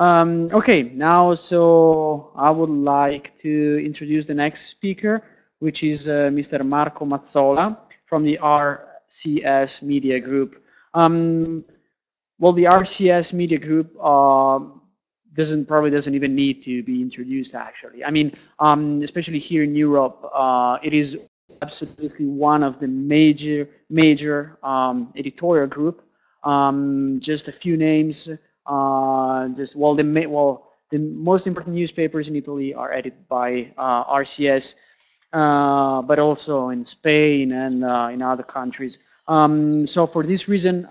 Um, okay, now so I would like to introduce the next speaker, which is uh, Mr. Marco Mazzola from the RCS Media Group. Um, well, the RCS Media Group uh, doesn't probably doesn't even need to be introduced. Actually, I mean, um, especially here in Europe, uh, it is absolutely one of the major major um, editorial group. Um, just a few names. Uh, just well, the well the most important newspapers in Italy are edited by uh, RCS, uh, but also in Spain and in other countries. Um, so for this reason,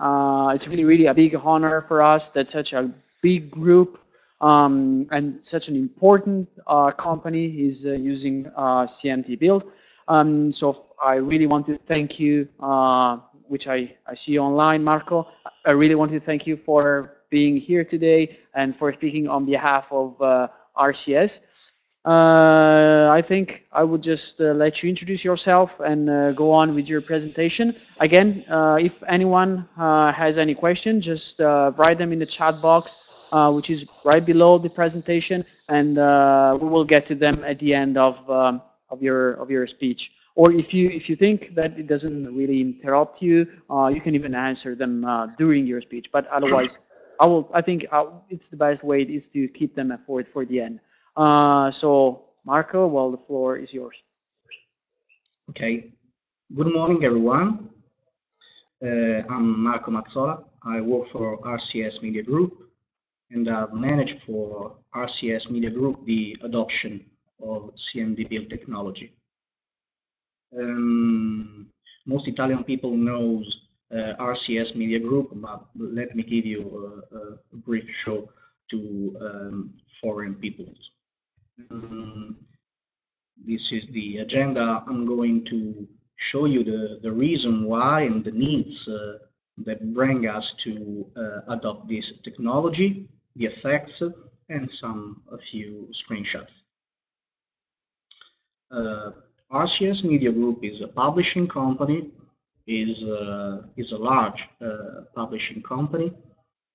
it's really, really a big honor for us that such a big group um, and such an important uh, company is uh, using uh, CMDBuild. Um, so I really want to thank you, which I, I see online, Marco. I really want to thank you for being here today and for speaking on behalf of uh, RCS. Uh, I think I would just uh, let you introduce yourself and uh, go on with your presentation. Again, uh, if anyone uh, has any question, just write them in the chat box, which is right below the presentation, and we will get to them at the end of um, of your of your speech. Or if you if you think that it doesn't really interrupt you, you can even answer them during your speech. But otherwise. I will. I think uh, it's the best way is to keep them for for the end. Uh, so Marco, well, the floor is yours. Okay. Good morning, everyone. Uh, I'm Marco Mazzola. I work for RCS Media Group, and I've managed for RCS Media Group the adoption of CMDBuild technology. Um, most Italian people knows RCS Media Group, but let me give you a, a brief show to um, foreign peoples. Um, this is the agenda. I'm going to show you the, the reason why and the needs uh, that bring us to uh, adopt this technology, the effects, and some a few screenshots. Uh, RCS Media Group is a publishing company is uh, is a large uh, publishing company.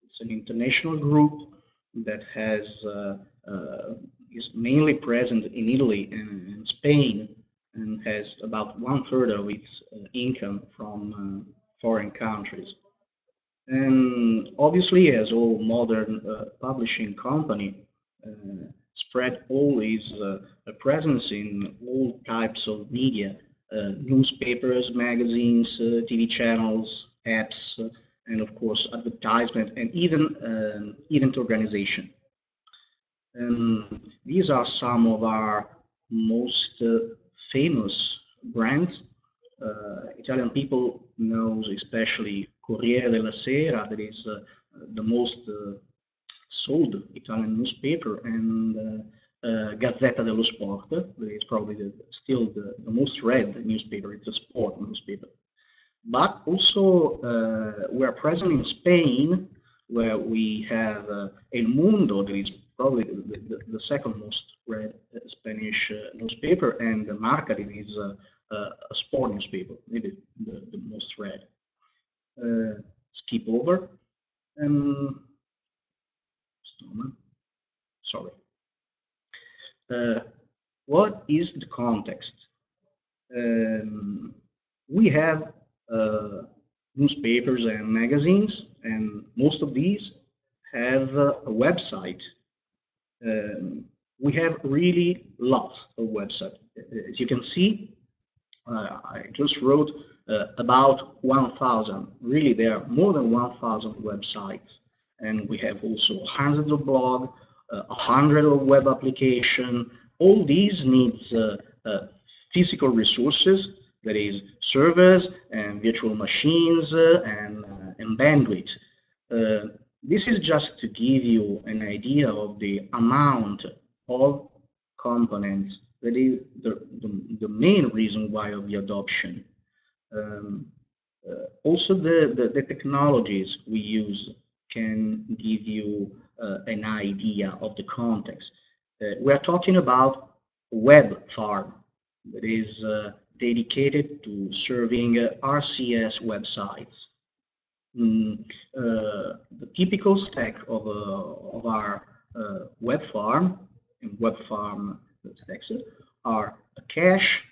It's an international group that has uh, is mainly present in Italy and, Spain and has about one third of its income from foreign countries. And obviously, as all modern uh, publishing company, uh, spread always uh, a presence in all types of media uh, newspapers, magazines, uh, TV channels, apps, uh, and of course advertisement and even um, event organization. Um, these are some of our most famous brands. Italian people knows especially Corriere della Sera, that is the most sold Italian newspaper, and uh, Gazzetta dello Sport. It's probably the, still the, the, most read newspaper. It's a sport newspaper. But also, uh, we're present in Spain, where we have uh, El Mundo, that is probably the, the, the second most read Spanish newspaper, and Marca is uh, a sport newspaper, maybe the, the most read. skip over. Um, sorry. Uh, what is the context? Um, we have uh, newspapers and magazines, and most of these have uh, a website. Um, we have really lots of websites. As you can see, uh, I just wrote uh, about 1,000. Really, there are more than 1,000 websites. And we have also hundreds of blogs, uh, a hundred of web application. All these needs uh, uh, physical resources, that is servers and virtual machines and, and bandwidth. this is just to give you an idea of the amount of components that is the, the, the, main reason why of the adoption. Um, uh, also, the, the, the, technologies we use can give you uh, an idea of the context. Uh, we are talking about web farm that is uh, dedicated to serving RCS websites. Mm, the typical stack of, of our uh, web farm and web farm stacks are a cache,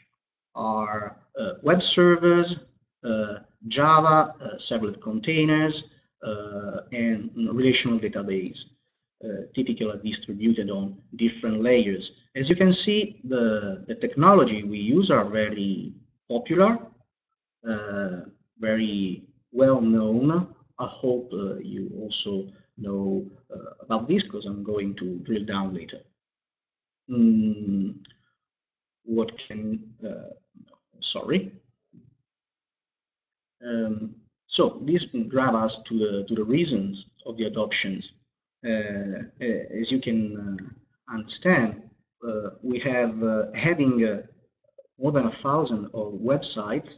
are uh, web servers, uh, Java, uh, servlet containers, uh, and relational database, uh, typically distributed on different layers. As you can see, the, the technology we use are very popular, very well known. I hope you also know about this because I'm going to drill down later. Mm, what can, uh, sorry. Um, so this drives us to the, to the reasons of the adoptions. Uh, uh as you can uh, understand, uh, we have having more than a thousand of websites,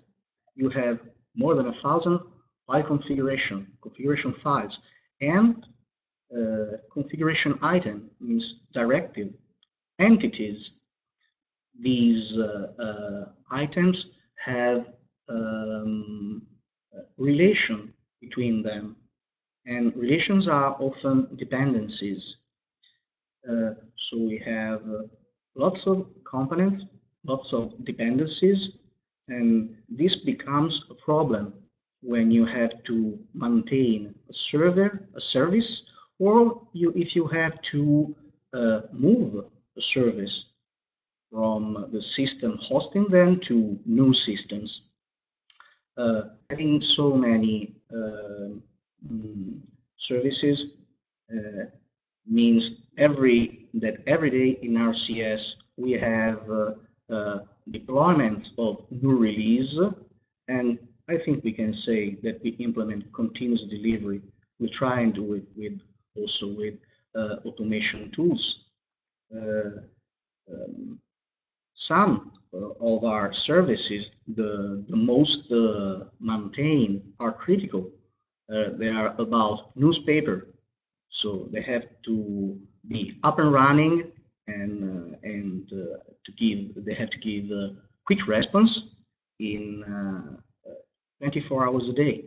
you have more than a thousand file configuration, configuration files, and uh, configuration item means directive entities these uh, uh, items have um, relation between them and relations are often dependencies uh, so we have lots of components lots of dependencies and this becomes a problem when you have to maintain a server a service or you if you have to uh, move a service from the system hosting them to new systems. Uh, having so many uh, mm, services uh, means every that every day in RCS we have uh, uh, deployments of new release and I think we can say that we implement continuous delivery. We try and do it with also with uh, automation tools. Um, some uh, of our services, the, the most uh, maintained, are critical. Uh, they are about newspaper, so they have to be up and running and and to give they have to give quick response in 24 hours a day.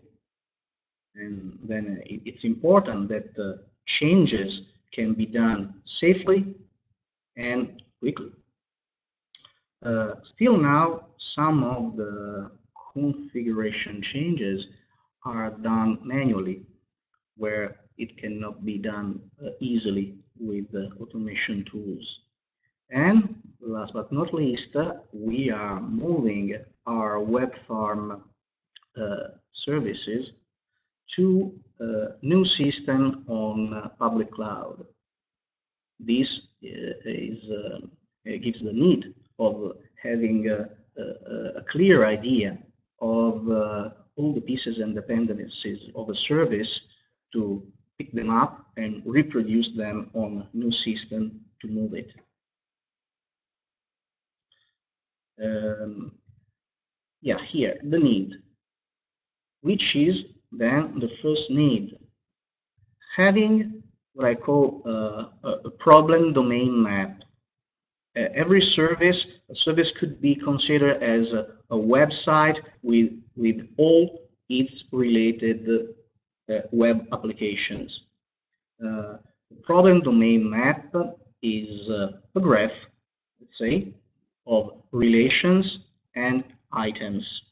And then it's important that the changes can be done safely and quickly. Uh, still now, some of the configuration changes are done manually, where it cannot be done uh, easily with the automation tools. And last but not least, uh, we are moving our web farm uh, services to a new system on uh, public cloud. This is gives the need of having a, a, a clear idea of uh, all the pieces and dependencies of a service to pick them up and reproduce them on a new system to move it. Um, yeah, here, the need, which is then the first need. Having what I call uh, a problem domain map every service, a service could be considered as a, a website with, with all its related uh, web applications. Uh, the problem domain map is uh, a graph, let's say, of relations and items.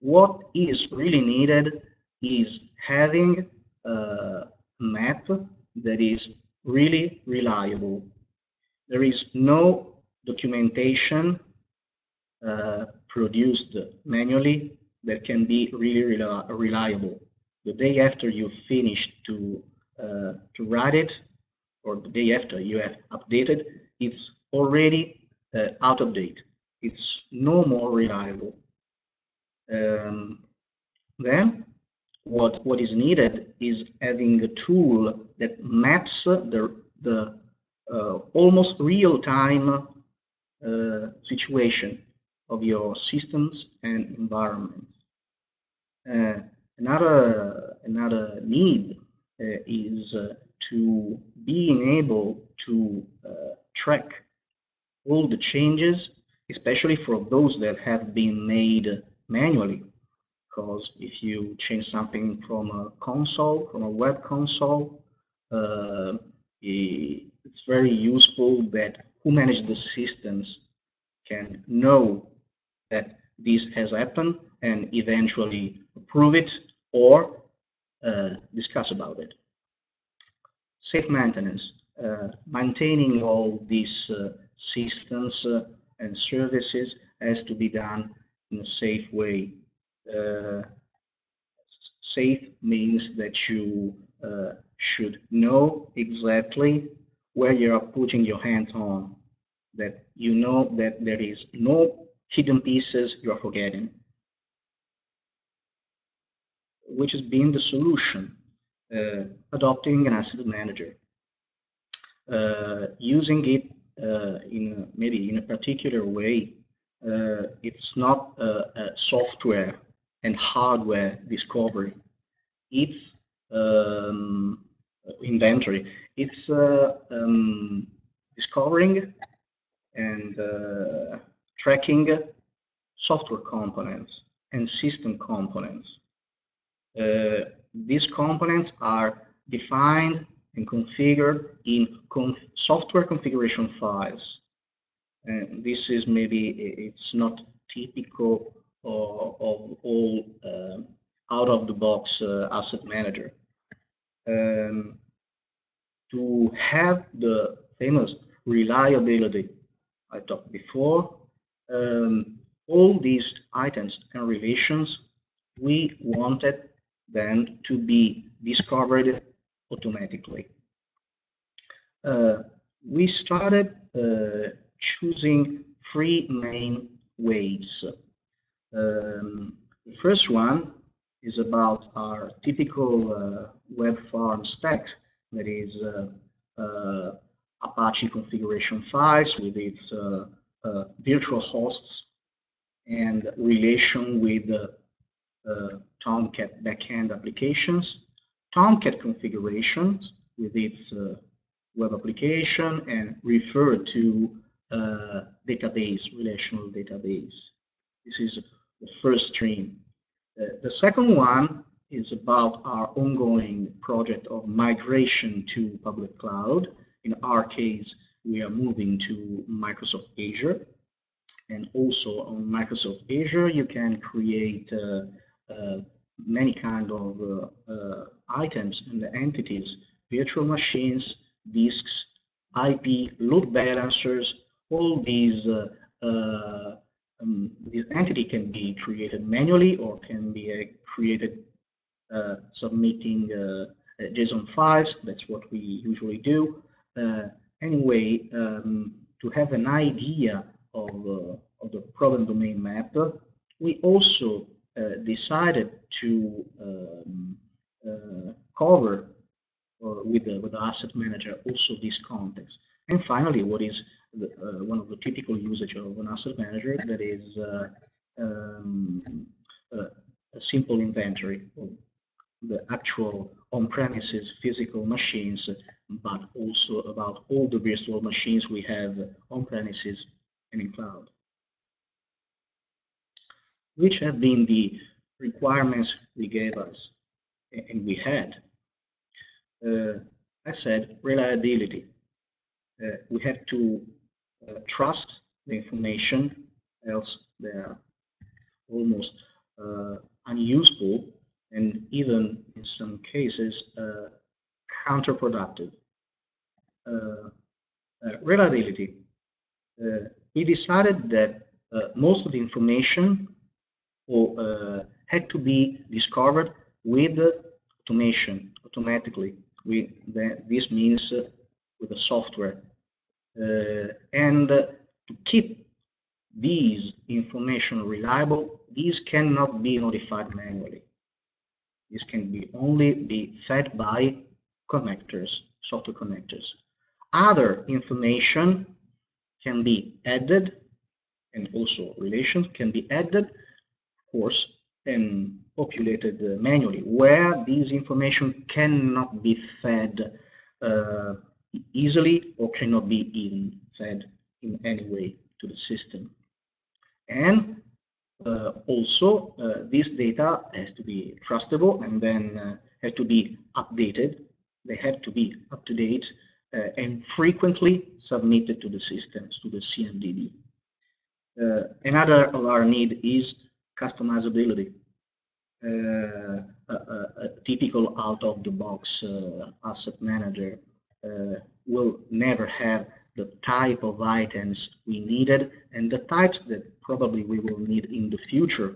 What is really needed is having a map that is really reliable there is no documentation uh, produced manually that can be really reliable. The day after you finish to uh, to write it, or the day after you have updated, it's already uh, out of date. It's no more reliable. Um, then, what what is needed is having a tool that maps the the almost real-time uh, situation of your systems and environments. Uh, another another need is to being able to track all the changes, especially for those that have been made manually. Because if you change something from a console, from a web console, uh, it's very useful that who manage the systems can know that this has happened and eventually approve it or uh, discuss about it. Safe maintenance, uh, maintaining all these uh, systems uh, and services has to be done in a safe way. Uh, safe means that you uh, should know exactly where you are putting your hands on, that you know that there is no hidden pieces you are forgetting, which has been the solution, uh, adopting an asset manager. Uh, using it uh, in a, maybe in a particular way, uh, it's not a software and hardware discovery. It's um, inventory. It's uh, um, discovering and uh, tracking software components and system components. Uh, these components are defined and configured in conf software configuration files. And this is maybe, it's not typical of, of all uh, out-of-the-box uh, asset manager. Um, to have the famous reliability I talked before, um, all these items and relations, we wanted them to be discovered automatically. Uh, we started uh, choosing three main ways. Um, the first one is about our typical uh, web farm stack, that is uh, uh, Apache configuration files with its uh, virtual hosts and relation with Tomcat backend applications, Tomcat configurations with its web application and refer to uh, database, relational database. This is the first stream. Uh, the second one is about our ongoing project of migration to public cloud. In our case, we are moving to Microsoft Azure. And also on Microsoft Azure, you can create uh, uh, many kind of uh, uh, items and entities, virtual machines, disks, IP, load balancers, all these uh, um, this entity can be created manually or can be created uh, submitting uh, uh, JSON files. That's what we usually do. anyway, um, to have an idea of, of the problem domain map, we also decided to um, cover uh, with the with the asset manager also this context. And finally, what is the, uh, one of the typical usage of an asset manager that is uh, um, a simple inventory the actual on-premises physical machines, but also about all the virtual machines we have on-premises and in cloud. Which have been the requirements we gave us and we had? Uh, I said reliability. Uh, we have to uh, trust the information, else they are almost uh, unuseful and even in some cases uh, counterproductive. Uh, uh, reliability. Uh, we decided that uh, most of the information uh, had to be discovered with automation, automatically. We, this means with the software. and to keep these information reliable, these cannot be notified manually. This can be only be fed by connectors, software connectors. Other information can be added and also relations can be added, of course, and populated uh, manually, where this information cannot be fed uh, easily or cannot be even fed in any way to the system. And also uh, this data has to be trustable and then uh, have to be updated. They have to be up to date uh, and frequently submitted to the systems, to the CMDB. Uh, another of our need is customizability. Uh, a, a, a, typical out-of-the-box uh, asset manager uh, will never have the type of items we needed and the types that probably we will need in the future,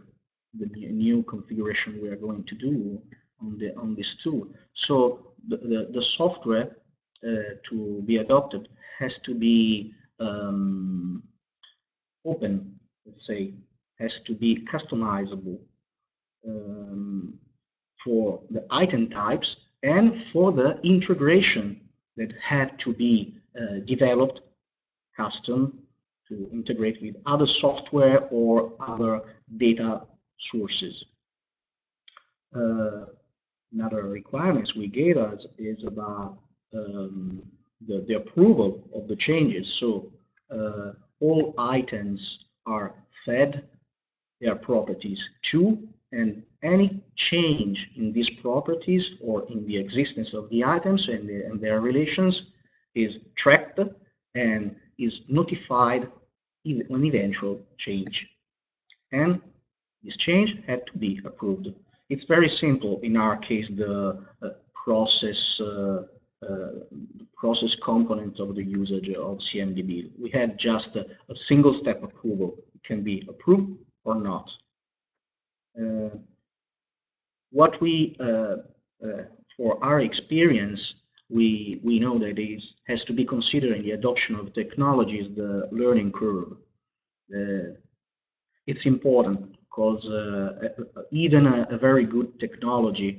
the new configuration we are going to do on the on this tool. So the, the, the software uh, to be adopted has to be um, open, let's say, has to be customizable um, for the item types and for the integration that have to be uh, developed custom to integrate with other software or other data sources. Uh, another requirements we gave us is about um, the, the approval of the changes. So uh, all items are fed their properties to and any change in these properties or in the existence of the items and, the, and their relations is tracked and is notified an eventual change. And this change had to be approved. It's very simple. In our case, the uh, process uh, uh, process component of the usage of CMDB. We had just a, a single step approval. It can be approved or not. Uh, what we, uh, uh, for our experience, we, we know that it has to be considered in the adoption of technologies, the learning curve. it's important because even a, a very good technology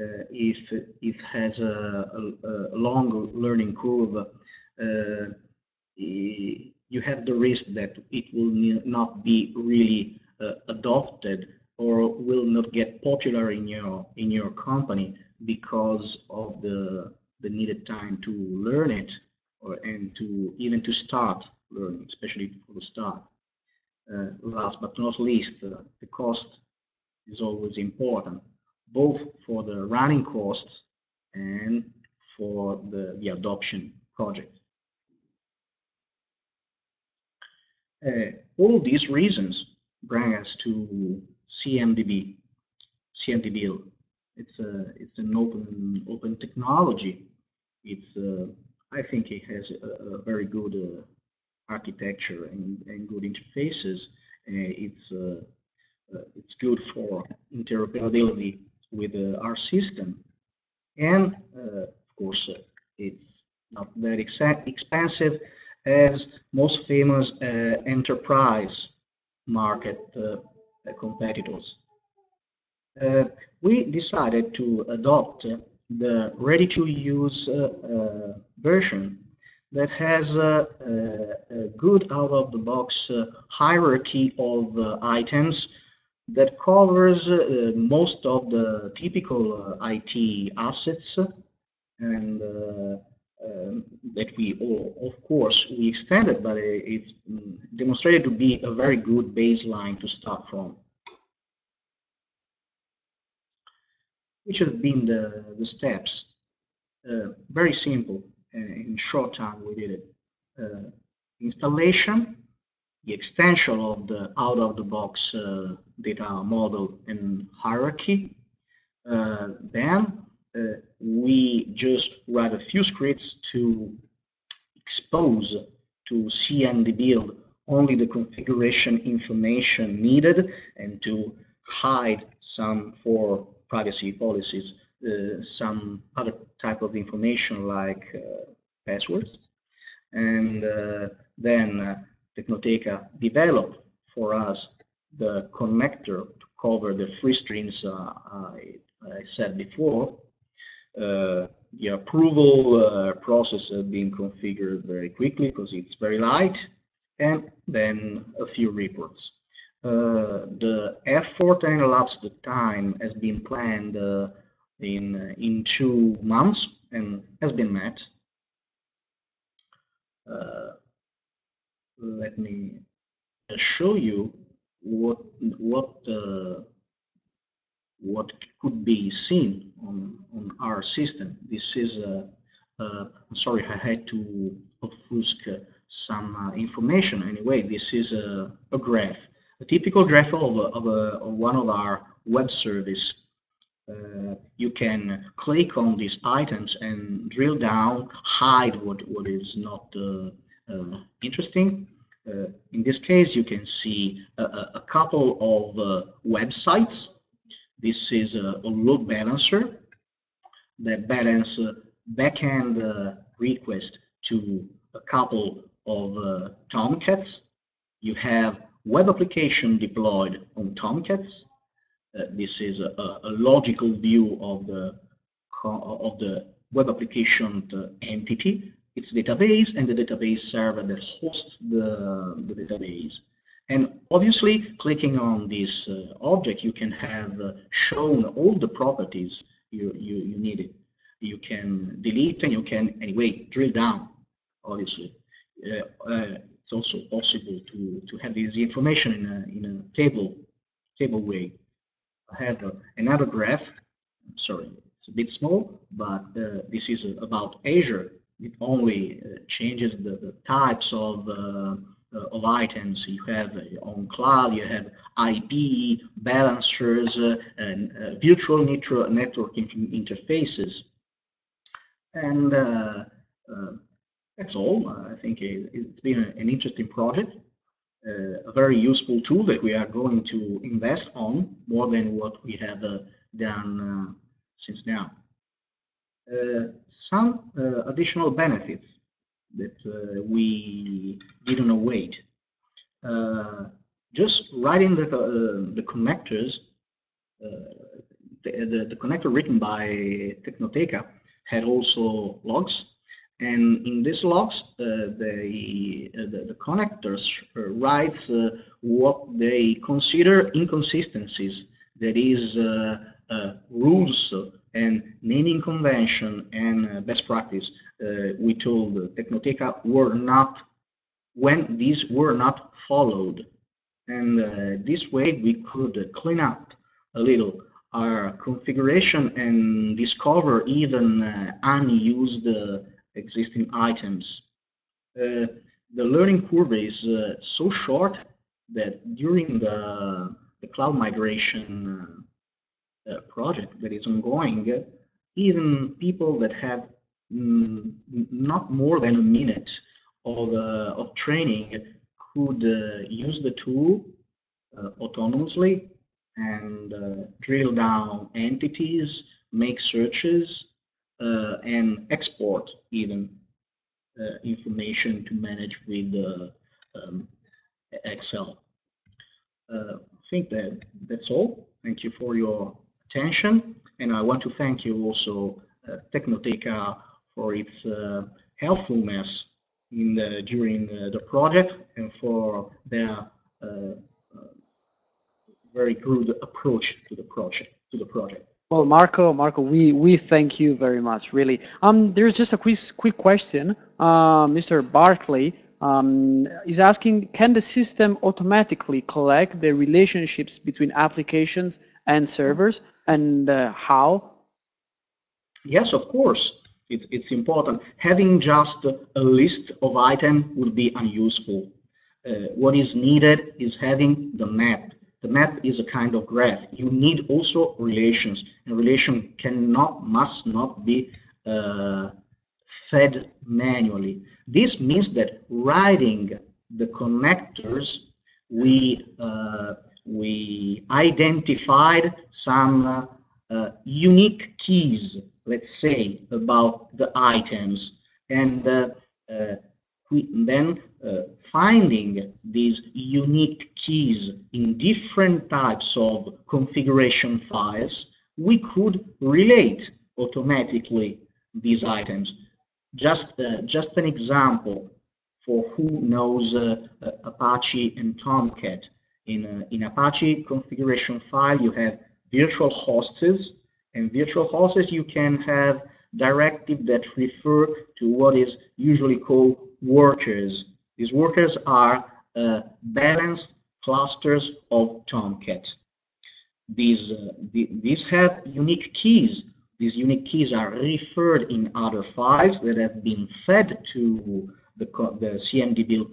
uh, if it has a, a, a long learning curve, uh, you have the risk that it will not be really uh, adopted or will not get popular in your in your company because of the the needed time to learn it or and to even to start learning, especially for the start. Uh, last but not least, uh, the cost is always important, both for the running costs and for the, the adoption project. Uh, all these reasons bring us to CMDB, CMDB. It's a it's an open open technology. It's uh, I think it has a, a very good uh, architecture and, and good interfaces. Uh, it's uh, uh, it's good for interoperability with uh, our system, and of course it's not that expensive as most famous enterprise market uh, competitors. Uh, we decided to adopt the ready-to-use uh, version that has a, a good out-of-the-box hierarchy of items that covers uh, most of the typical uh, IT assets and uh, um, that we all, of course, we extended, but it's mm, demonstrated to be a very good baseline to start from. Which have been the, the steps? Uh, very simple. Uh, in short time, we did it. Uh, installation, the extension of the out-of-the-box uh, data model and hierarchy, uh, then uh, we just write a few scripts to expose to CMDB only the configuration information needed and to hide some for privacy policies, uh, some other type of information like uh, passwords. And uh, then Tecnoteca developed for us the connector to cover the free streams I, I said before the approval process has been configured very quickly because it's very light, and then a few reports. Uh, the effort and elapsed time has been planned in in two months and has been met. Uh, let me show you what what uh, what could be seen on, on our system. This is uh, I'm sorry, I had to offusc some uh, information. Anyway, this is a, a, graph, a typical graph of, of, a, of one of our web service. Uh, you can click on these items and drill down, hide what, what is not uh, uh, interesting. Uh, in this case, you can see a, a couple of websites. This is a, load balancer that balance backend request to a couple of uh, Tomcats. You have web application deployed on Tomcats. Uh, this is a, a, logical view of the of the web application entity, its database, and the database server that hosts the, the database. And obviously, clicking on this uh, object, you can have uh, shown all the properties you, you, you needed. You can delete and you can, anyway, drill down, obviously. Uh, uh, it's also possible to, to have this information in a, in a table, table way. I have uh, another graph, sorry, it's a bit small, but uh, this is about Azure. It only uh, changes the, the, types of, uh, of items. You have on cloud, you have IP, balancers, and virtual network interfaces. And that's all. I think it's been an interesting project, uh, a very useful tool that we are going to invest on more than what we have uh, done uh, since now. some additional benefits that we didn't await. just writing the, the connectors the, the, the, connector written by Tecnoteca had also logs and in these logs, uh, the, uh, the, the, connectors uh, writes uh, what they consider inconsistencies, that is, uh, uh, rules and naming convention and best practice. we told Tecnoteca were not, when these were not followed. And this way we could clean up a little our configuration and discover even unused existing items. Uh, the learning curve is uh, so short that during the, the cloud migration uh, project that is ongoing, even people that have mm, not more than a minute of, uh, of training could uh, use the tool uh, autonomously and drill down entities, make searches, uh, and export even uh, information to manage with um, Excel. Uh, I think that that's all. Thank you for your attention. And I want to thank you also, Tecnoteca, for its helpfulness in the, during the project and for their uh, uh, very good approach to the project to the project. Well, Marco, Marco, we, we thank you very much, really. Um, there's just a quick, quick question. Uh, Mr. Barclay um, is asking, can the system automatically collect the relationships between applications and servers, and uh, how? Yes, of course. It, it's important. Having just a list of items would be unuseful. Uh, what is needed is having the map the map is a kind of graph. You need also relations, and relation cannot, must not be uh, fed manually. This means that writing the connectors, we uh, we identified some uh, unique keys, let's say, about the items, and uh, uh, we then finding these unique keys in different types of configuration files, we could relate automatically these items. Just, uh, just an example for who knows uh, uh Apache and Tomcat. In, uh, in Apache configuration file, you have virtual hosts, and virtual hosts you can have directive that refer to what is usually called workers. These workers are uh, balanced clusters of Tomcat. These, uh, the, these have unique keys These unique keys are referred in other files that have been fed to the, the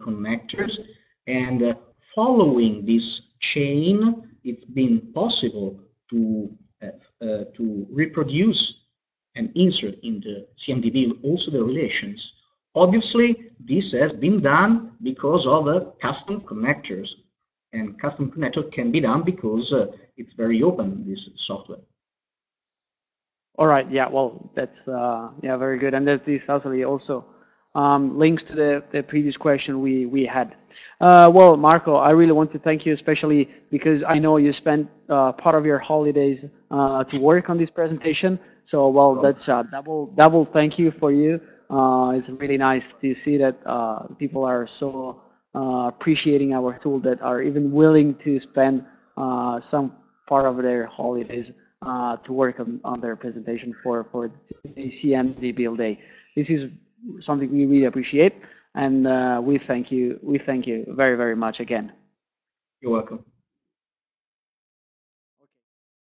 connectors. And uh, following this chain, it's been possible to, uh, uh, to reproduce and insert in the CMDB also the relations. Obviously, this has been done because of uh, custom connectors. And custom connector can be done because uh, it's very open, this software. All right. Yeah. Well, that's uh, yeah, very good. And that this actually also um, links to the, the previous question we we had. Uh, well, Marco, I really want to thank you, especially because I know you spent uh, part of your holidays uh, to work on this presentation. So, well, that's a double double thank you for you. Uh, it's really nice to see that uh, people are so appreciating our tool that are even willing to spend some part of their holidays uh, to work on, on, their presentation for, for the CMDBuild Day. This is something we really appreciate, and uh, we thank you. We thank you very, very much again. You're welcome.